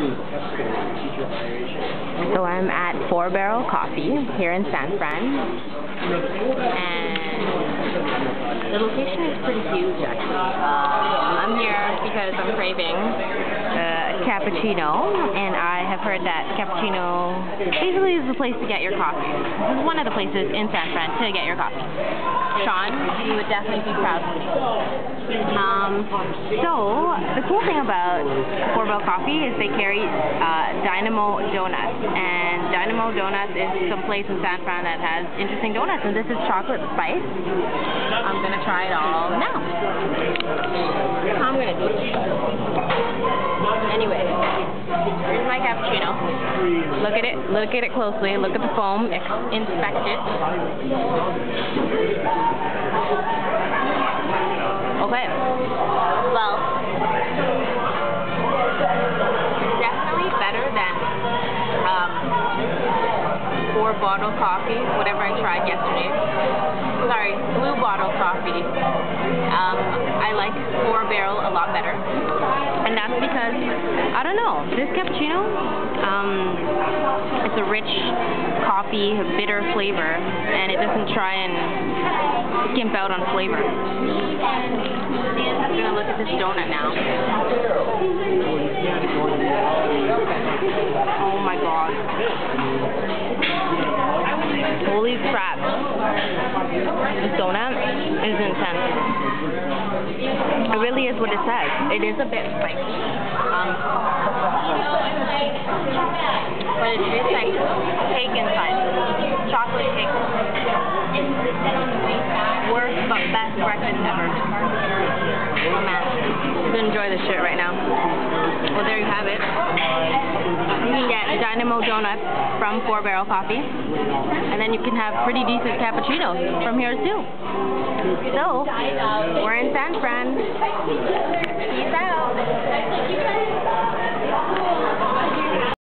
So I'm at Four Barrel Coffee here in San Fran. And the location is pretty huge actually. Uh, I'm here because I'm craving uh, cappuccino and I have heard that cappuccino basically is the place to get your coffee. This is one of the places in San Fran to get your coffee. Sean, you would definitely be proud of me. Um, so, the cool thing about Barrel Coffee is they carry uh, Dynamo Donuts. And Dynamo Donuts is some place in San Fran that has interesting donuts. And this is chocolate spice. I'm going to try it all now. I'm going to do. Anyway, here's my cappuccino. Look at it. Look at it closely. Look at the foam. Inspect it. Okay. Better than um, four bottle coffee, whatever I tried yesterday. Sorry, blue bottle coffee. Um, I like four barrel a lot better. And that's because, I don't know, this cappuccino, um, it's a rich coffee, bitter flavor, and it doesn't try and skimp out on flavor. I'm gonna look at this donut now. Holy crap. This donut is intense. It really is what it says. It is a bit spicy. Um, but it tastes like cake inside. Chocolate cake. Worst but best breakfast ever. Oh man. Enjoy this shit right now. Dynamo Donuts from Four Barrel Coffee. And then you can have pretty decent cappuccinos from here too. So, we're in San Fran.